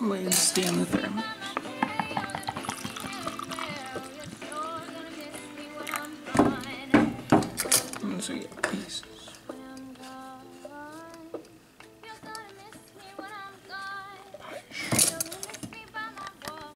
Way Stan Luther. So yeah, pieces.